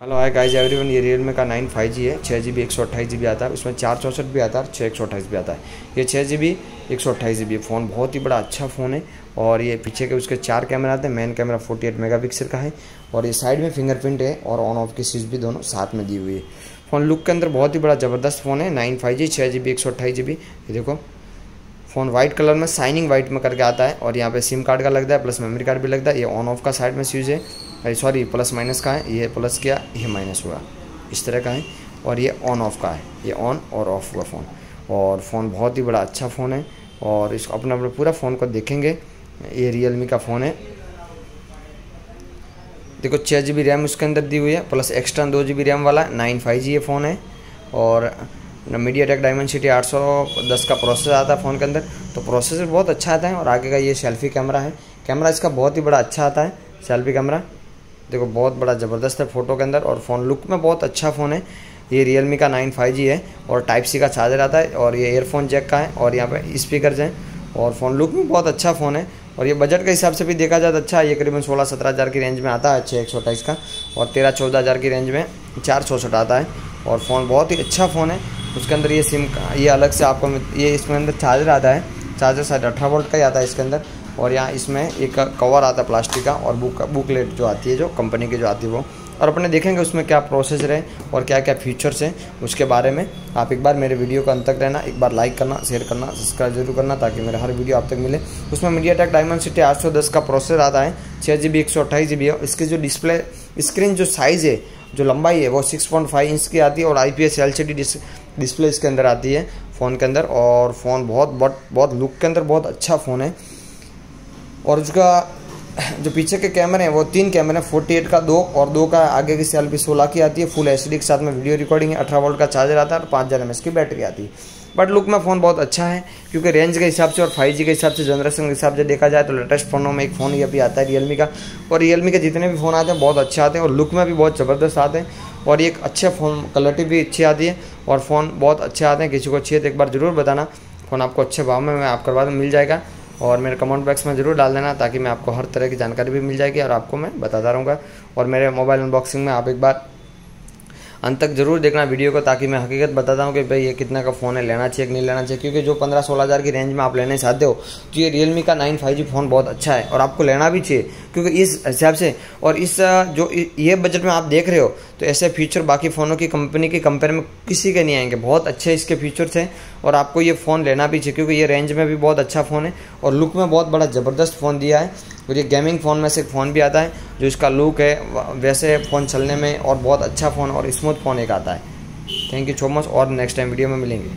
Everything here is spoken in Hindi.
हेलो हाय गाइस एवरीवन ये रियल मी का नाइन फाइव जी है छः जी बी एक सौ अट्ठाईस जी बी आता है, उसमें चार चौंसठ भी आता है छः एक सौ अट्ठाईस भी आता है। ये छः जी बी एक सौ अट्ठाईस जी बी फ़ोन बहुत ही बड़ा अच्छा फ़ोन है और ये पीछे के उसके चार कैमरा आते हैं main camera forty eight megapixel का है और ये साइड में फिंगरप्रिंट है और ऑन ऑफ़ की स्विच भी दोनों साथ में दी हुई है। फ़ोन लुक के अंदर बहुत ही बड़ा ज़बरदस्त फ़ोन है नाइन फाइव जी छः जी बी एक सौ अट्ठाईस जी बी ये देखो फ़ोन वाइट कलर में शाइनिंग वाइट में करके आता है और यहाँ पे सिम कार्ड का लगता है प्लस मेमोरी कार्ड भी लगता है, ये ऑन ऑफ़ का साइड में स्विच है। सॉरी प्लस माइनस का है? ये प्लस किया, ये माइनस हुआ। इस तरह का है। और ये ऑन ऑफ़ का है। ये ऑन और ऑफ़ हुआ फ़ोन और फ़ोन बहुत ही बड़ा अच्छा फ़ोन है। और इसको अपना अपना पूरा फ़ोन को देखेंगे। ये रियल का फ़ोन है। देखो छः जी बी रैम उसके अंदर दी हुई है प्लस एक्स्ट्रा दो जी बी रैम वाला नाइन फाइव जी ये फ़ोन है। और मीडिया टेक डायमंड सिटी आठ सौ दस का प्रोसेसर आता है फ़ोन के अंदर। तो प्रोसेसर बहुत अच्छा आता है। और आगे का ये सेल्फी कैमरा है। कैमरा इसका बहुत ही बड़ा अच्छा आता है। सेल्फी कैमरा देखो, बहुत बड़ा ज़बरदस्त है फ़ोटो के अंदर और फ़ोन लुक में बहुत अच्छा फ़ोन है। ये रियल का नाइन फाइव जी है और टाइप सी का चार्जर आता है और ये एयरफोन जैक का है और यहाँ पर स्पीकर हैं और फ़ोन लुक में बहुत अच्छा फ़ोन है। और ये बजट के हिसाब से भी देखा जाए तो अच्छा है। ये करीबन सोलह सत्रह हज़ार की रेंज में आता है अच्छे एक सौ अट्ठाईस का और तेरह चौदह हज़ार की रेंज में चार सौ चौसठ आता है। और फ़ोन बहुत ही अच्छा फ़ोन है। उसके अंदर ये सिम ये अलग से आपको ये इसके अंदर चार्जर आता है। चार्जर शायद अठारह वोल्ट का ही आता है इसके अंदर। और यहाँ इसमें एक कवर आता है प्लास्टिक का और बुक, बुकलेट जो आती है, जो कंपनी की जो आती है वो। और अपने देखेंगे उसमें क्या प्रोसेसर है और क्या क्या फीचर्स हैं, उसके बारे में। आप एक बार मेरे वीडियो को अंत तक रहना, एक बार लाइक करना शेयर करना सब्सक्राइब ज़रूर करना ताकि मेरा हर वीडियो आप तक मिले। उसमें मीडिया टेक डायमंड सिटी आठ सौ दस का प्रोसेसर आता है छः जी बी एक सौ अट्ठाईस जी बी है। इसकी जो डिस्प्ले स्क्रीन जो साइज़ है, जो लंबाई है, वो सिक्स पॉइंट फाइव इंच की आती है और I P S L C D display इसके अंदर आती है फ़ोन के अंदर। और फ़ोन बहुत बहुत बहुत लुक के अंदर बहुत अच्छा फ़ोन है। और उसका जो पीछे के कैमरे हैं, वो तीन कैमरे हैं, फोर्टी एट का दो और दो का आगे की सेल्फी सोलह की आती है, फुल एचडी के साथ में वीडियो रिकॉर्डिंग है, अठारह वोल्ट का चार्जर आता है और पाँच हज़ार एम की बैटरी आती है। बट लुक में फ़ोन बहुत अच्छा है, क्योंकि रेंज के हिसाब से और फाइव के हिसाब से जनरेशन के हिसाब से देखा जाए तो लेटेस्ट फ़ोनों में एक फ़ोन ये भी आता है रियलमी का। और रियलमी के जितने भी फ़ोन आते हैं, बहुत अच्छे आते हैं और लुक में भी बहुत ज़बरदस्त आते हैं। और एक अच्छे फ़ोन क्वालिटी भी अच्छी आती है और फ़ोन बहुत अच्छे आते हैं। किसी को अच्छी है तो एक बार ज़रूर बताना फ़ोन आपको अच्छे भाव में, मैं आप करवा दूँ मिल जाएगा। और मेरे कमेंट बॉक्स में ज़रूर डाल देना ताकि मैं आपको हर तरह की जानकारी भी मिल जाएगी और आपको मैं बताता रहूँगा। और मेरे मोबाइल अनबॉक्सिंग में आप एक बार अंत तक ज़रूर देखना वीडियो को, ताकि मैं हकीकत बताता हूँ कि भाई ये कितना का फ़ोन है, लेना चाहिए कि नहीं लेना चाहिए, क्योंकि जो पंद्रह सोलह हज़ार की रेंज में आप लेने चाहते हो तो ये रियलमी का नाइन फाइव जी फ़ोन बहुत अच्छा है, और आपको लेना भी चाहिए, क्योंकि इस हिसाब से, और इस, जो ये बजट में आप देख रहे हो तो ऐसे फीचर बाकी फ़ोनों की कंपनी के कंपेयर में किसी के नहीं आएँगे, बहुत अच्छे इसके फीचर्स हैं, और आपको ये फ़ोन लेना भी चाहिए, क्योंकि ये रेंज में भी बहुत अच्छा फ़ोन है, और लुक में बहुत बड़ा ज़बरदस्त फ़ोन दिया है और ये गेमिंग फ़ोन में से एक फ़ोन भी आता है, जो इसका लुक है वैसे फ़ोन चलने में और बहुत अच्छा फ़ोन और स्मूथ फ़ोन एक आता है। थैंक यू सो मच और नेक्स्ट टाइम वीडियो में मिलेंगे।